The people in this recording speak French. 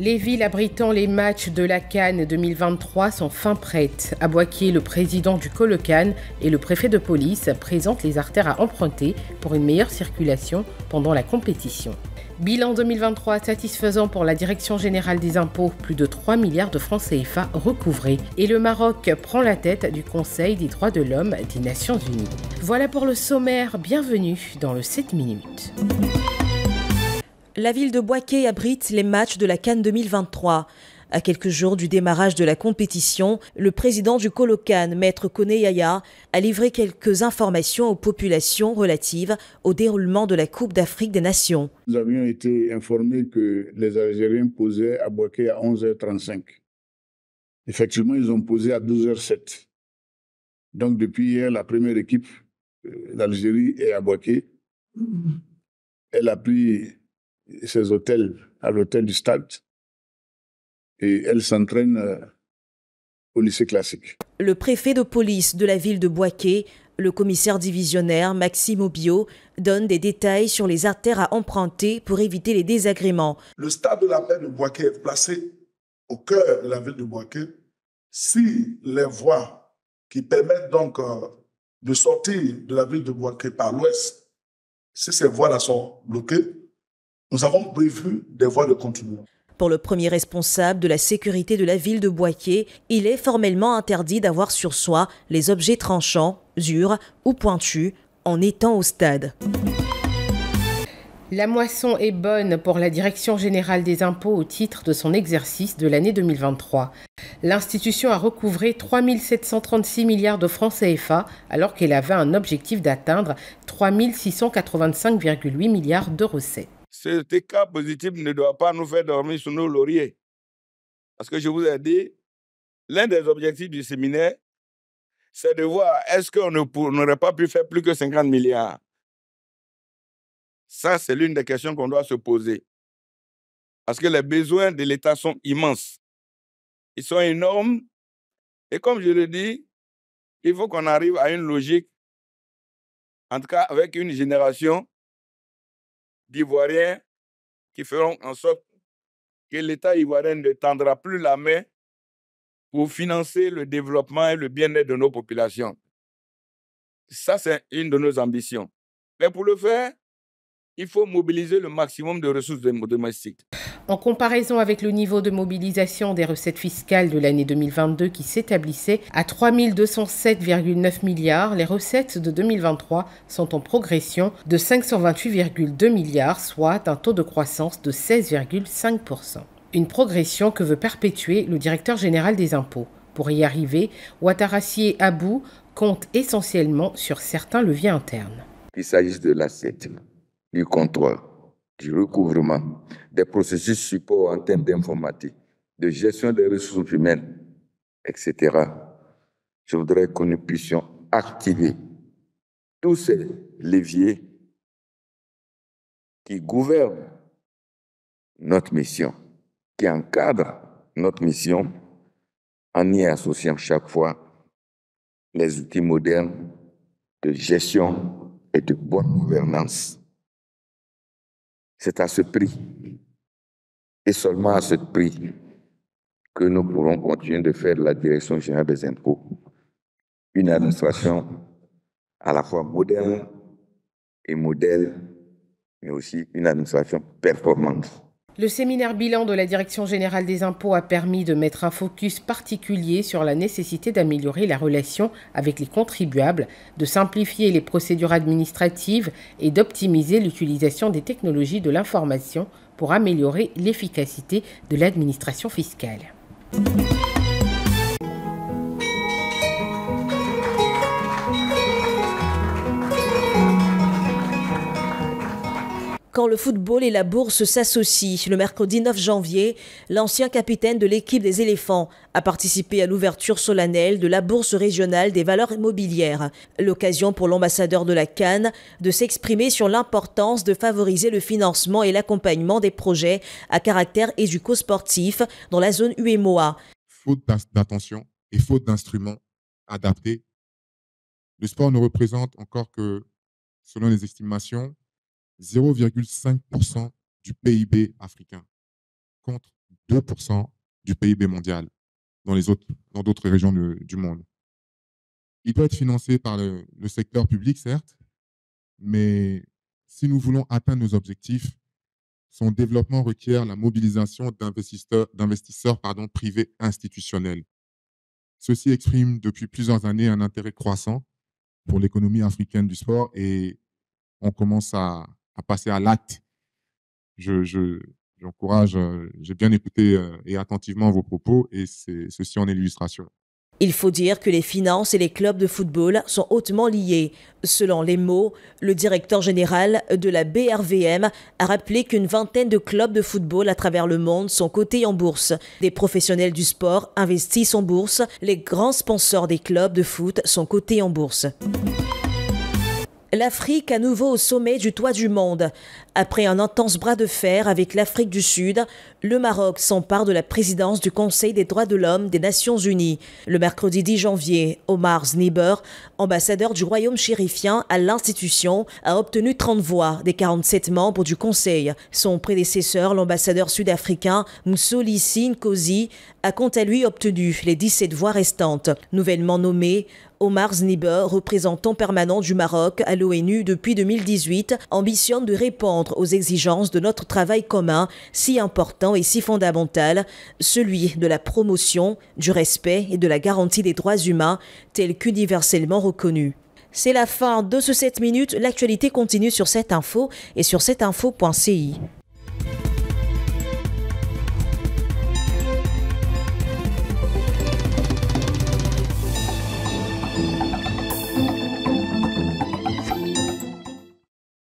Les villes abritant les matchs de la Cannes 2023 sont fin prêtes. À Boisquier, le président du Colocan et le préfet de police présentent les artères à emprunter pour une meilleure circulation pendant la compétition. Bilan 2023 satisfaisant pour la Direction générale des impôts, plus de 3 milliards de francs CFA recouvrés. Et le Maroc prend la tête du Conseil des droits de l'homme des Nations Unies. Voilà pour le sommaire, bienvenue dans le 7 minutes. La ville de Boaké abrite les matchs de la Cannes 2023. À quelques jours du démarrage de la compétition, le président du Colocan, Maître Kone Yaya, a livré quelques informations aux populations relatives au déroulement de la Coupe d'Afrique des Nations. Nous avions été informés que les Algériens posaient à Boaké à 11h35. Effectivement, ils ont posé à 12h07. Donc depuis hier, la première équipe d'Algérie euh, est à Boaké. Elle a pris ses hôtels à l'hôtel du stade et elle s'entraîne euh, au lycée classique. Le préfet de police de la ville de Boaké, le commissaire divisionnaire Maxime Obio, donne des détails sur les artères à emprunter pour éviter les désagréments. Le stade de la paix de Boaké est placé au cœur de la ville de Boaké. Si les voies qui permettent donc euh, de sortir de la ville de Boaké par l'ouest, si ces voies-là sont bloquées, nous avons prévu des voies de continuum. Pour le premier responsable de la sécurité de la ville de Boaké, il est formellement interdit d'avoir sur soi les objets tranchants, durs ou pointus en étant au stade. La moisson est bonne pour la Direction générale des impôts au titre de son exercice de l'année 2023. L'institution a recouvré 3 736 milliards de francs CFA alors qu'elle avait un objectif d'atteindre 3 685,8 milliards de recettes ce cas positif ne doit pas nous faire dormir sur nos lauriers. Parce que je vous ai dit, l'un des objectifs du séminaire, c'est de voir est-ce qu'on n'aurait pas pu faire plus que 50 milliards. Ça, c'est l'une des questions qu'on doit se poser. Parce que les besoins de l'État sont immenses. Ils sont énormes. Et comme je le dis, il faut qu'on arrive à une logique, en tout cas avec une génération d'Ivoiriens qui feront en sorte que l'État ivoirien ne tendra plus la main pour financer le développement et le bien-être de nos populations. Ça, c'est une de nos ambitions. Mais pour le faire, il faut mobiliser le maximum de ressources domestiques. En comparaison avec le niveau de mobilisation des recettes fiscales de l'année 2022 qui s'établissait à 3 207,9 milliards, les recettes de 2023 sont en progression de 528,2 milliards, soit un taux de croissance de 16,5%. Une progression que veut perpétuer le directeur général des impôts. Pour y arriver, Ouattarassier Abou compte essentiellement sur certains leviers internes. Qu'il s'agisse de l'assiette, du contrôle, du recouvrement, des processus support en termes d'informatique, de gestion des ressources humaines, etc. Je voudrais que nous puissions activer tous ces leviers qui gouvernent notre mission, qui encadrent notre mission en y associant chaque fois les outils modernes de gestion et de bonne gouvernance. C'est à ce prix, et seulement à ce prix, que nous pourrons continuer de faire de la Direction générale des impôts une administration à la fois moderne et modèle, mais aussi une administration performante. Le séminaire bilan de la Direction générale des impôts a permis de mettre un focus particulier sur la nécessité d'améliorer la relation avec les contribuables, de simplifier les procédures administratives et d'optimiser l'utilisation des technologies de l'information pour améliorer l'efficacité de l'administration fiscale. Quand le football et la bourse s'associent. Le mercredi 9 janvier, l'ancien capitaine de l'équipe des éléphants a participé à l'ouverture solennelle de la bourse régionale des valeurs immobilières. L'occasion pour l'ambassadeur de la Cannes de s'exprimer sur l'importance de favoriser le financement et l'accompagnement des projets à caractère éduco-sportif dans la zone UMOA. Faute d'attention et faute d'instruments adaptés, le sport ne représente encore que, selon les estimations, 0,5% du PIB africain, contre 2% du PIB mondial dans les autres, dans d'autres régions du, monde. Il doit être financé par le, secteur public, certes, mais si nous voulons atteindre nos objectifs, son développement requiert la mobilisation d'investisseurs, privés institutionnels. Ceux-ci expriment depuis plusieurs années un intérêt croissant pour l'économie africaine du sport et on commence à, passer à l'acte. Je, j'encourage, euh, j'ai bien écouté euh, et attentivement vos propos et c'est ceci en illustration. Il faut dire que les finances et les clubs de football sont hautement liés. Selon les mots, le directeur général de la BRVM a rappelé qu'une vingtaine de clubs de football à travers le monde sont cotés en bourse. Des professionnels du sport investissent en bourse. Les grands sponsors des clubs de foot sont cotés en bourse. L'Afrique à nouveau au sommet du toit du monde. Après un intense bras de fer avec l'Afrique du Sud, le Maroc s'empare de la présidence du Conseil des droits de l'homme des Nations Unies. Le mercredi 10 janvier, Omar Zniber, ambassadeur du royaume chérifien à l'institution, a obtenu 30 voix des 47 membres du Conseil. Son prédécesseur, l'ambassadeur sud-africain Moussoli Kozi, a quant à lui obtenu les 17 voix restantes. Nouvellement nommé, Omar Zniber, représentant permanent du Maroc à l'ONU depuis 2018, ambitionne de répondre aux exigences de notre travail commun, si important et si fondamental, celui de la promotion, du respect et de la garantie des droits humains, tel qu'universellement reconnu. C'est la fin de ce 7 minutes. L'actualité continue sur cette info et sur cette info.ci.